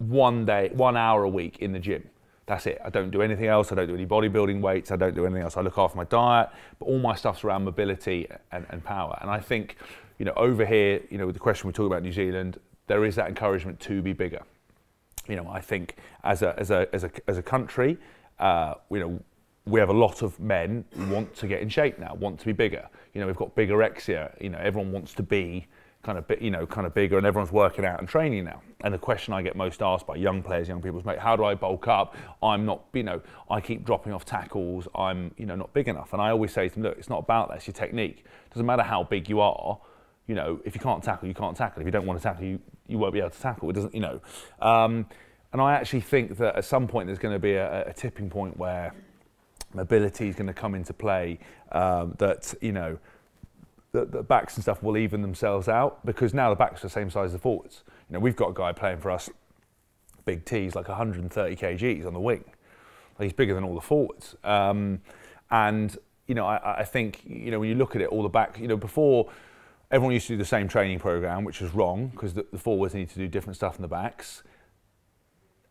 one day, one hour a week in the gym. That's it. I don't do anything else. I don't do any bodybuilding weights. I don't do anything else. I look after my diet, but all my stuff's around mobility and, and power. And I think, you know, over here, you know, with the question we're talking about New Zealand, there is that encouragement to be bigger. You know, I think as a as a as a as a country, uh, you know, we have a lot of men who want to get in shape now, want to be bigger. You know, we've got bigorexia. You know, everyone wants to be kind of you know kind of bigger and everyone's working out and training now. And the question i get most asked by young players young people is mate how do i bulk up? I'm not you know i keep dropping off tackles. I'm you know not big enough. And i always say to them look it's not about that it's your technique. It doesn't matter how big you are you know if you can't tackle you can't tackle. If you don't want to tackle you you won't be able to tackle. It doesn't you know. Um, and i actually think that at some point there's going to be a, a tipping point where mobility is going to come into play um, that you know the, the backs and stuff will even themselves out because now the backs are the same size as the forwards. You know, we've got a guy playing for us, big T's, like 130 kgs on the wing. Like he's bigger than all the forwards. Um, and, you know, I, I think, you know, when you look at it, all the back, you know, before everyone used to do the same training program, which was wrong because the, the forwards need to do different stuff than the backs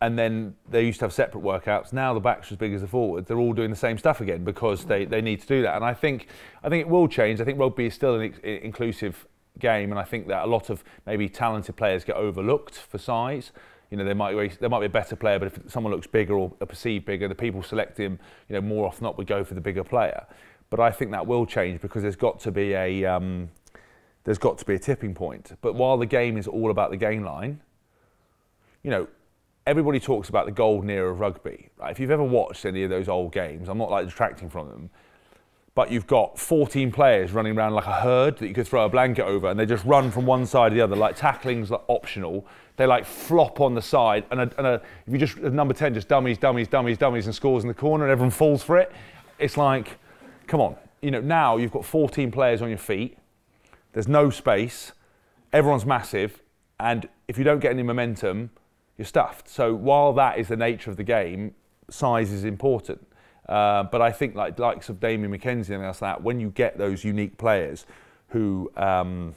and then they used to have separate workouts. Now the backs are as big as the forwards. They're all doing the same stuff again because they, they need to do that. And I think I think it will change. I think rugby is still an inclusive game, and I think that a lot of maybe talented players get overlooked for size. You know, there might be, might be a better player, but if someone looks bigger or perceived bigger, the people select him. You know, more often not would go for the bigger player. But I think that will change because there's got to be a um, there's got to be a tipping point. But while the game is all about the game line, you know, everybody talks about the golden era of rugby. Right? If you've ever watched any of those old games, I'm not like detracting from them, but you've got 14 players running around like a herd that you could throw a blanket over, and they just run from one side to the other. Like tackling's like optional. They like flop on the side, and, a, and a, if you just number 10 just dummies, dummies, dummies, dummies, and scores in the corner, and everyone falls for it. It's like, come on. You know, now you've got 14 players on your feet. There's no space. Everyone's massive, and if you don't get any momentum, you're stuffed. So while that is the nature of the game, size is important. Uh, but I think like likes of Damian McKenzie and that, when you get those unique players who um,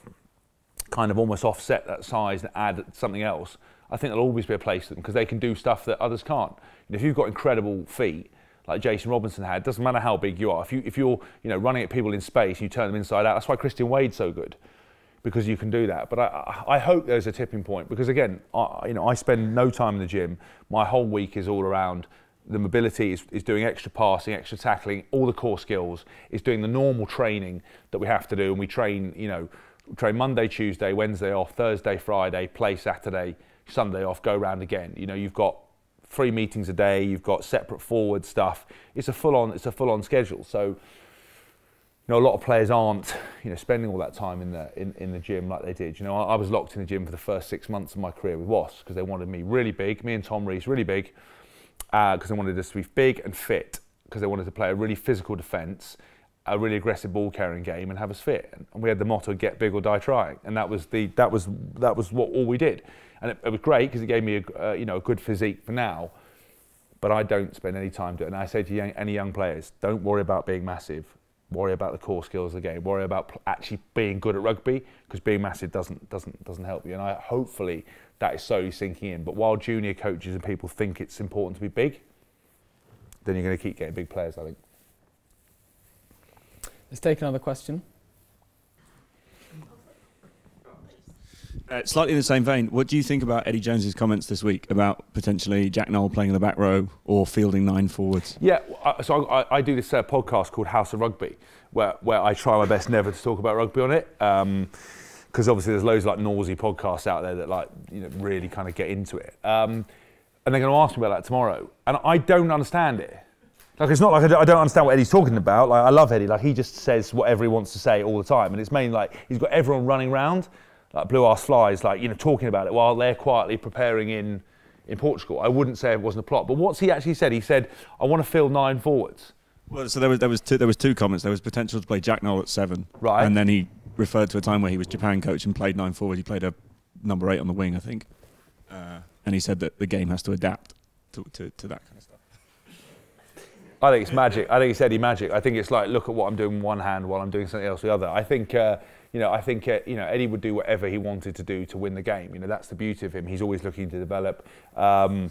kind of almost offset that size and add something else, I think there'll always be a place for them because they can do stuff that others can't. if you've got incredible feet, like Jason Robinson had, doesn't matter how big you are. If you if you're you know running at people in space, and you turn them inside out. That's why Christian Wade's so good because you can do that. But I, I hope there's a tipping point because again, I, you know, I spend no time in the gym. My whole week is all around the mobility is, is doing extra passing, extra tackling, all the core skills, is doing the normal training that we have to do. And we train, you know, train Monday, Tuesday, Wednesday off, Thursday, Friday, play Saturday, Sunday off, go round again. You know, you've got three meetings a day, you've got separate forward stuff. It's a full on, it's a full on schedule. So you know, a lot of players aren't, you know, spending all that time in the in, in the gym like they did. You know, I, I was locked in the gym for the first six months of my career with Wasps because they wanted me really big, me and Tom Rees really big, because uh, they wanted us to be big and fit because they wanted to play a really physical defence, a really aggressive ball carrying game, and have us fit. And we had the motto "Get big or die trying," and that was the that was that was what all we did. And it, it was great because it gave me a uh, you know a good physique for now. But I don't spend any time doing. it. And I say to young, any young players, don't worry about being massive worry about the core skills of the game, worry about actually being good at rugby because being massive doesn't doesn't doesn't help you. And I hopefully that is slowly sinking in. But while junior coaches and people think it's important to be big, then you're going to keep getting big players. I think. Let's take another question. Uh, slightly in the same vein, what do you think about Eddie Jones's comments this week about potentially Jack Nowell playing in the back row or fielding nine forwards? Yeah, so I, I do this uh, podcast called House of Rugby, where, where I try my best never to talk about rugby on it. Um, because obviously there's loads of like noisy podcasts out there that like you know really kind of get into it. Um, and they're going to ask me about that tomorrow, and I don't understand it. Like it's not like I don't, I don't understand what Eddie's talking about. Like I love Eddie. Like he just says whatever he wants to say all the time, and it's mainly like he's got everyone running around, like blue ass flies, like you know talking about it while they're quietly preparing in in Portugal. I wouldn't say it wasn't a plot, but what's he actually said? He said, "I want to fill nine forwards." Well, so there was there was two, there was two comments. There was potential to play Jack Nowell at seven, Right. And then he referred to a time where he was Japan coach and played nine forward. He played a number eight on the wing, I think. Uh, and he said that the game has to adapt to, to, to that kind of stuff. I think it's magic. I think it's Eddie magic. I think it's like look at what I'm doing one hand while I'm doing something else with the other. I think uh, you know I think uh, you know Eddie would do whatever he wanted to do to win the game. You know that's the beauty of him. He's always looking to develop. Um,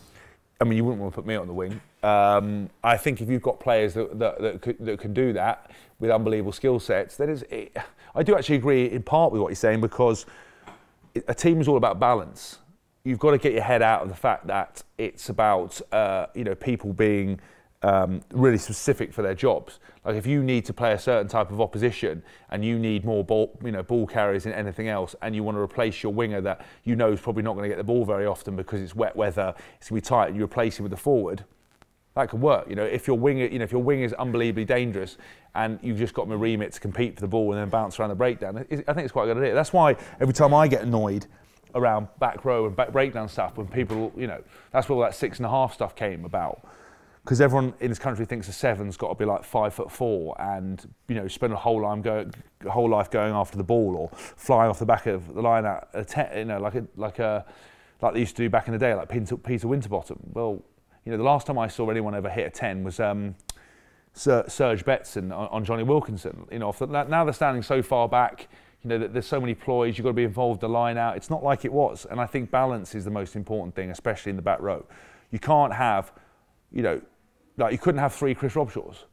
I mean, you wouldn't want to put me on the wing. Um, I think if you've got players that, that, that, could, that can do that with unbelievable skill sets, then it, I do actually agree in part with what you're saying because a team is all about balance. You've got to get your head out of the fact that it's about uh, you know people being um, really specific for their jobs. Like if you need to play a certain type of opposition and you need more ball, you know, ball carriers than anything else, and you want to replace your winger that you know is probably not going to get the ball very often because it's wet weather, it's going to be tight, and you replace him with a forward, that could work. You know, if your winger, you know, if your wing is unbelievably dangerous and you've just got a to compete for the ball and then bounce around the breakdown, I think it's quite a good idea. That's why every time I get annoyed around back row and back breakdown stuff, when people, you know, that's where all that six and a half stuff came about. Because everyone in this country thinks a seven's got to be like five foot four and you know spend a whole life going, whole life going after the ball or flying off the back of the line at a ten, you know like a like a like they used to do back in the day, like Peter, Peter Winterbottom. Well, you know, the last time I saw anyone ever hit a 10 was um, Sir, Serge Betsen on, on Jonny Wilkinson. You know, the, now they're standing so far back, you know, that there's so many ploys, you've got to be involved, the line out. It's not like it was. And I think balance is the most important thing, especially in the back row. You can't have, you know, like you couldn't have three Chris Robshaws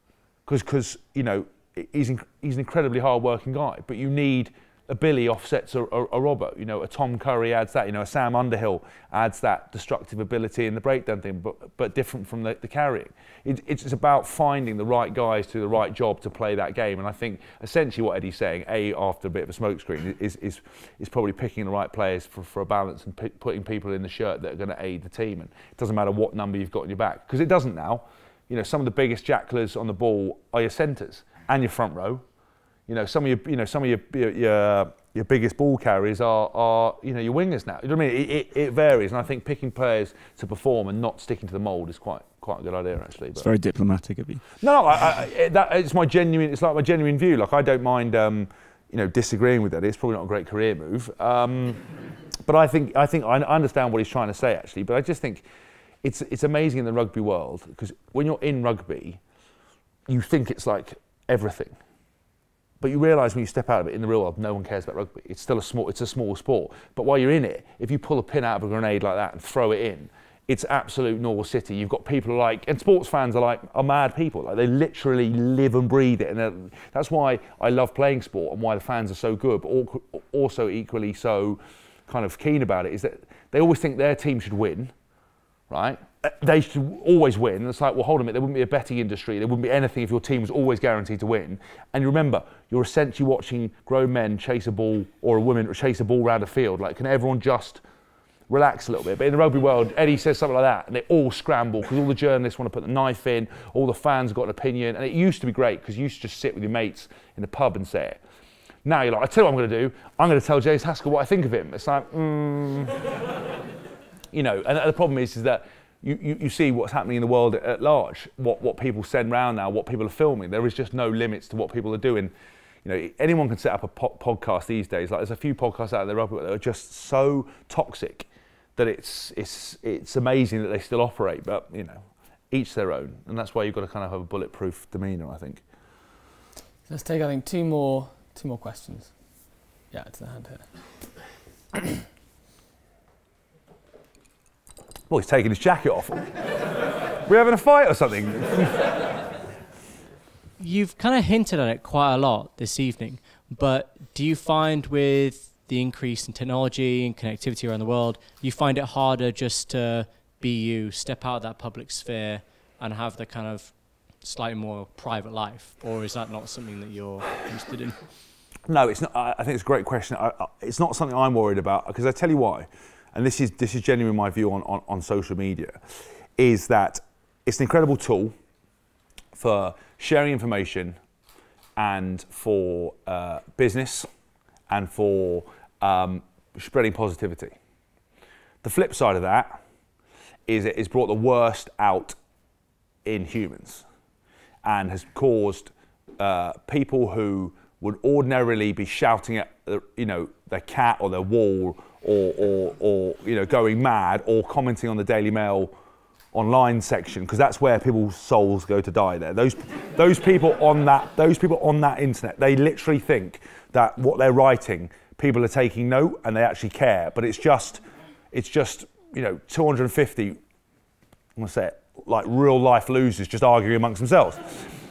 because, because you know, he's, inc- he's an incredibly hard-working guy, but you need a Billy offsets a, a, a you know, a Tom Curry adds that, you know, a Sam Underhill adds that destructive ability in the breakdown thing, but, but different from the, the carrying. It, it's about finding the right guys to the right job to play that game. And I think essentially what Eddie's saying, A, after a bit of a smokescreen, is, is, is probably picking the right players for, for a balance and putting people in the shirt that are going to aid the team. And it doesn't matter what number you've got in your back, because it doesn't now. You know, some of the biggest jacklers on the ball are your centres and your front row. You know, some of your, you know, some of your, your, your, your biggest ball carriers are, are, you know, your wingers now. You know what I mean? It, it, it varies, and I think picking players to perform and not sticking to the mould is quite, quite a good idea, actually. It's very diplomatic of you. no, I, I, that, it's my genuine. It's like my genuine view. Like I don't mind, um, you know, disagreeing with that. It's probably not a great career move, um, but I think I think I understand what he's trying to say actually. But I just think it's it's amazing in the rugby world because when you're in rugby, you think it's like everything. But you realise when you step out of it in the real world, no one cares about rugby. It's still a small, it's a small sport. But while you're in it, if you pull a pin out of a grenade like that and throw it in, it's absolute Norwell City. You've got people like, and sports fans are like, are mad people. Like they literally live and breathe it, and that's why I love playing sport and why the fans are so good, but also equally so kind of keen about it. Is that they always think their team should win, right? They should always win. And it's like, well, hold on a minute, there wouldn't be a betting industry. There wouldn't be anything if your team was always guaranteed to win. And you remember, you're essentially watching grown men chase a ball or a woman chase a ball around a field. Like, can everyone just relax a little bit? But in the rugby world, Eddie says something like that, and they all scramble because all the journalists want to put the knife in, all the fans got an opinion. And it used to be great because you used to just sit with your mates in the pub and say it. Now you're like, I tell you what I'm going to do. I'm going to tell James Haskell what I think of him. It's like, mm, you know, and the problem is, is that you, you, you see what's happening in the world at, large, what, what people send round now, what people are filming. There is just no limits to what people are doing. You know, anyone can set up a po- podcast these days. Like there's a few podcasts out there that are just so toxic that it's, it's, it's amazing that they still operate. But, you know, each their own. And that's why you've got to kind of have a bulletproof demeanour, I think. Let's take, I think, two more, two more questions. Yeah, it's the hand here. Well, he's taking his jacket off. We're having a fight or something. You've kind of hinted at it quite a lot this evening, but do you find with the increase in technology and connectivity around the world, you find it harder just to be you, step out of that public sphere, and have the kind of slightly more private life, or is that not something that you're interested in? No, it's not. I think it's a great question. I, I, it's not something I'm worried about because I tell you why, and this is this is genuinely my view on, on, on social media, is that it's an incredible tool for sharing information and for uh, business and for um, spreading positivity. The flip side of that is it has brought the worst out in humans and has caused uh, people who would ordinarily be shouting at you know their cat or their wall or, or, or you know going mad or commenting on the Daily Mail online section because that's where people's souls go to die there those those people on that those people on that internet they literally think that what they're writing people are taking note and they actually care but it's just it's just you know 250 I'm gonna say it, like real life losers just arguing amongst themselves.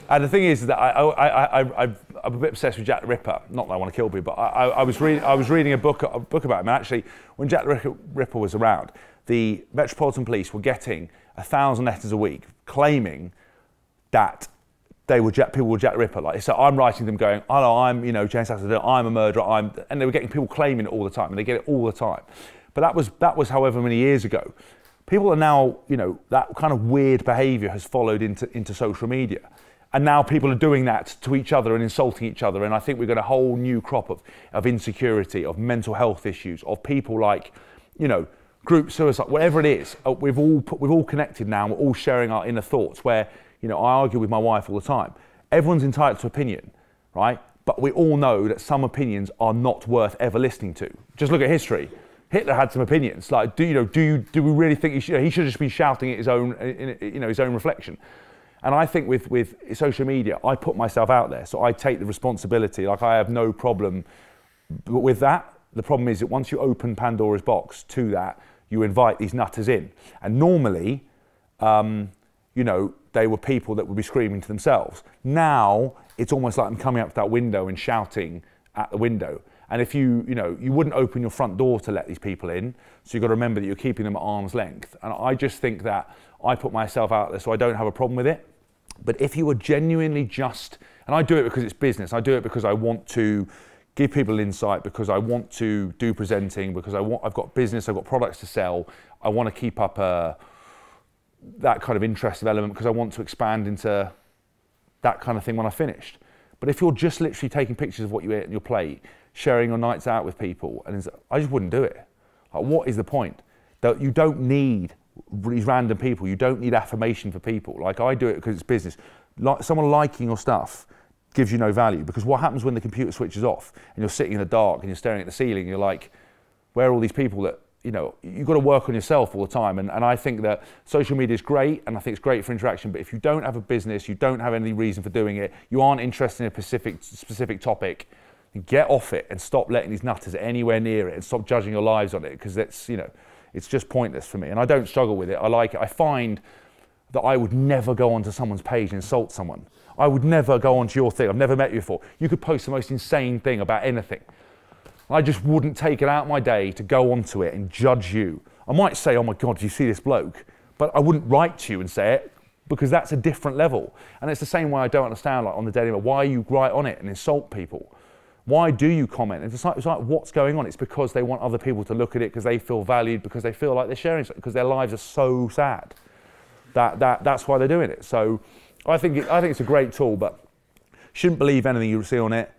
And the thing is that I, I, I, I, I'm a bit obsessed with Jack the Ripper. Not that I want to kill people, but I, I, I was reading I was reading a book a book about him. And actually, when Jack the Ripper, was around, the Metropolitan Police were getting a thousand letters a week claiming that they were Jack, people were Jack the Ripper. Like, so I'm writing them going, oh no, I'm, you know, James Saxon, I'm a murderer, I'm, and they were getting people claiming it all the time, and they get it all the time. But that was, that was however many years ago. People are now, you know, that kind of weird behaviour has followed into, into social media. And now people are doing that to each other and insulting each other. And I think we've got a whole new crop of, of insecurity, of mental health issues, of people like, you know, group suicide, whatever it is. uh, We've all, put, we've all connected now. We're all sharing our inner thoughts where, you know, I argue with my wife all the time. Everyone's entitled to opinion, right? But we all know that some opinions are not worth ever listening to. Just look at history. Hitler had some opinions. Like, do you know? Do you do we really think he should? He should have just been shouting at his own, you know, his own reflection. And I think with with social media, I put myself out there, so I take the responsibility. Like, I have no problem with that. The problem is that once you open Pandora's box to that, you invite these nutters in, and normally, um, you know, they were people that would be screaming to themselves. Now it's almost like I'm coming up to that window and shouting at the window. And if you, you know, you wouldn't open your front door to let these people in, so you've got to remember that you're keeping them at arm's length. And I just think that I put myself out there so I don't have a problem with it. But if you were genuinely just, and I do it because it's business, I do it because I want to give people insight, because I want to do presenting, because I want, I've got business, I've got products to sell, I want to keep up a, that kind of interest of element because I want to expand into that kind of thing when I finished. But if you're just literally taking pictures of what you ate on your plate, sharing your nights out with people, and I just wouldn't do it. Like, what is the point? That you don't need these random people. You don't need affirmation for people. Like I do it because it's business. Like someone liking your stuff gives you no value because what happens when the computer switches off and you're sitting in the dark and you're staring at the ceiling? And you're like, where are all these people that you know? You've got to work on yourself all the time. And, and I think that social media is great, and I think it's great for interaction. But if you don't have a business, you don't have any reason for doing it, you aren't interested in a specific specific topic. Get off it and stop letting these nutters anywhere near it, and stop judging your lives on it because that's you know, it's just pointless for me. And I don't struggle with it. I like it. I find that I would never go onto someone's page and insult someone. I would never go onto your thing. I've never met you before. You could post the most insane thing about anything. I just wouldn't take it out my day to go onto it and judge you. I might say, oh my God, do you see this bloke? But I wouldn't write to you and say it because that's a different level. And it's the same way I don't understand, like on the Daily Mail, why you write on it and insult people? Why do you comment? It's like, it's like what's going on? It's because they want other people to look at it because they feel valued, because they feel like they're sharing because their lives are so sad. That, that, that's why they're doing it. So I think, it, I think it's a great tool, but shouldn't believe anything you see on it.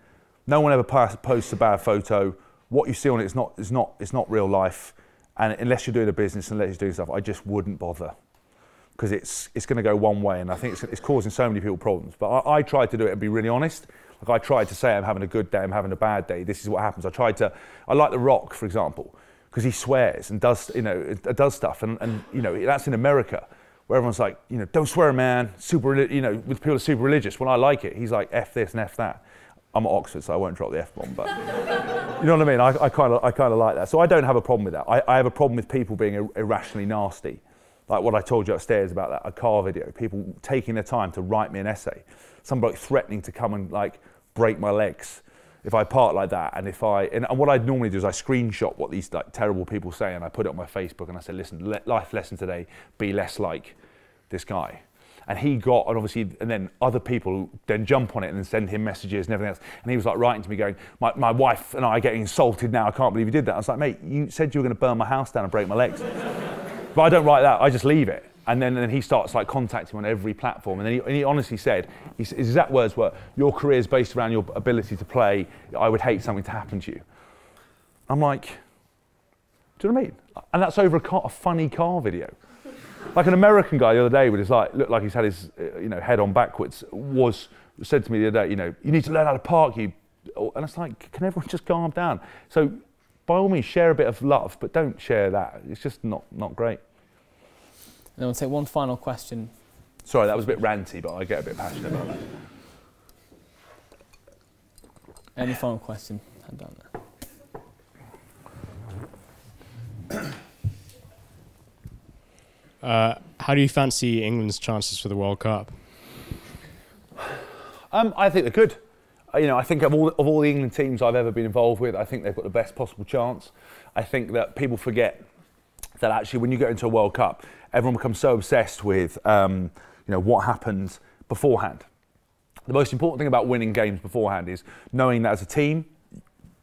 No one ever posts a bad photo. What you see on it is not, is not, it's not real life. And unless you're doing a business, unless you're doing stuff, I just wouldn't bother because it's, it's going to go one way. And I think it's, it's causing so many people problems. But I, I tried to do it and be really honest. Like I tried to say, I'm having a good day, I'm having a bad day. This is what happens. I tried to, I like The Rock, for example, because he swears and does, you know, does stuff. And, and, you know, that's in America where everyone's like, you know, don't swear, man. Super, you know, with people are super religious. When I like it, he's like, f this and f that. I'm at Oxford, so I won't drop the f bomb. But you know what I mean? I, kind of, I kind of like that. So I don't have a problem with that. I, I have a problem with people being ir- irrationally nasty, like what I told you upstairs about that a car video. People taking their time to write me an essay. Some bloke threatening to come and like break my legs if I part like that. And if I and, and what I'd normally do is I screenshot what these like terrible people say and I put it on my Facebook and I said, listen, le- life lesson today: be less like this guy. And he got, and obviously, and then other people then jump on it and then send him messages and everything else. And he was like writing to me going, my, my wife and I are getting insulted now. I can't believe you did that. I was like, mate, you said you were going to burn my house down and break my legs. but I don't write that. I just leave it. And then, and then he starts like contacting on every platform. And then he, and he honestly said, his, exact words were, your career is based around your ability to play. I would hate something to happen to you. I'm like, do you know what I mean? And that's over a, car, a funny car video. Like an American guy the other day with his like looked like he's had his uh, you know head on backwards was said to me the other day, you know, you need to learn how to park. You, and it's like, can everyone just calm down? So, by all means, share a bit of love, but don't share that. It's just not not great. And then we'll take one final question. Sorry, that was a bit ranty, but I get a bit passionate about that. Any final question? Hand down there. Uh, how do you fancy England's chances for the World Cup? Um, I think they're good. Uh, You know, I think of all, of all the England teams I've ever been involved with, I think they've got the best possible chance. I think that people forget that actually when you get into a World Cup, everyone becomes so obsessed with, um, you know, what happens beforehand. The most important thing about winning games beforehand is knowing that as a team,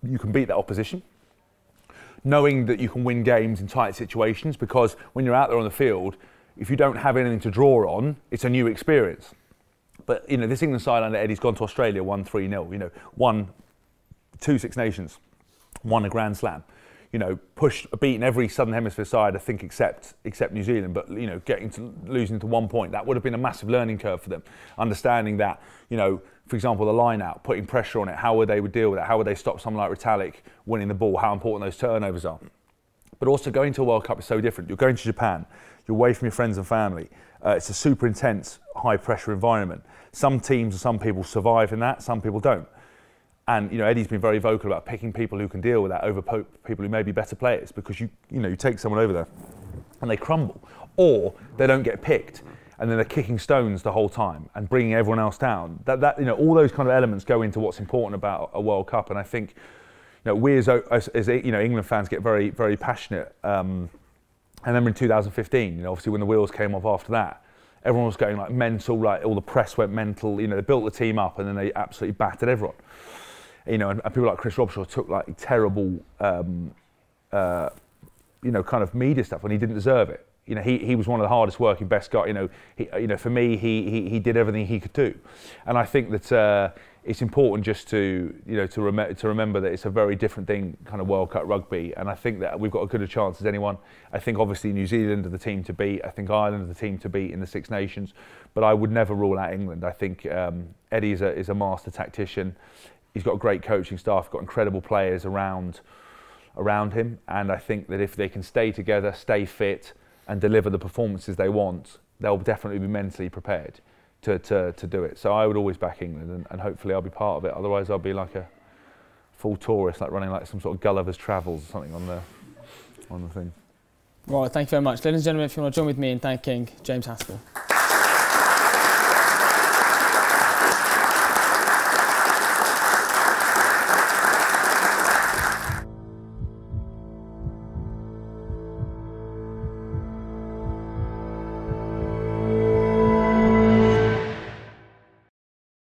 you can beat that opposition. Knowing that you can win games in tight situations because when you're out there on the field, if you don't have anything to draw on, it's a new experience. But you know, this England side under Eddie's gone to Australia, won 3 0. You know, won two Six Nations, won a Grand Slam. You know, pushed, beaten every Southern Hemisphere side, I think, except except New Zealand. But you know, getting to losing to one point, that would have been a massive learning curve for them. Understanding that, you know, for example, the line out, putting pressure on it, how would they would deal with it? How would they stop someone like Retallick winning the ball? How important those turnovers are. But also going to a World Cup is so different. You're going to Japan, you're away from your friends and family. Uh, it's a super intense, high pressure environment. Some teams and some people survive in that, some people don't. And you know, Eddie's been very vocal about picking people who can deal with that over people who may be better players because you, you know, you take someone over there and they crumble, or they don't get picked and then they're kicking stones the whole time and bringing everyone else down. That, that you know, all those kind of elements go into what's important about a World Cup. And I think, you know, we as, as, as you know, England fans get very, very passionate. Um, and then in 2015, you know, obviously when the wheels came off after that, everyone was going like mental, like all the press went mental. You know, they built the team up and then they absolutely battered everyone. You know, and, and people like Chris Robshaw took like terrible, um, uh, you know, kind of media stuff when he didn't deserve it. You know, he, he was one of the hardest working, best guy. You know, he, you know, for me, he, he, he did everything he could do, and I think that uh, it's important just to you know to, rem- to remember that it's a very different thing, kind of World Cup rugby, and I think that we've got as good a chance as anyone. I think obviously New Zealand are the team to beat. I think Ireland are the team to beat in the Six Nations, but I would never rule out England. I think um, Eddie is a, is a master tactician. He's got a great coaching staff, got incredible players around around him, and I think that if they can stay together, stay fit, and deliver the performances they want, they'll definitely be mentally prepared to, to, to do it. So I would always back England, and, and hopefully I'll be part of it. Otherwise, I'll be like a full tourist, like running like some sort of Gulliver's Travels or something on the on the thing. Right, thank you very much. Ladies and gentlemen, if you want to join with me in thanking James Haskell.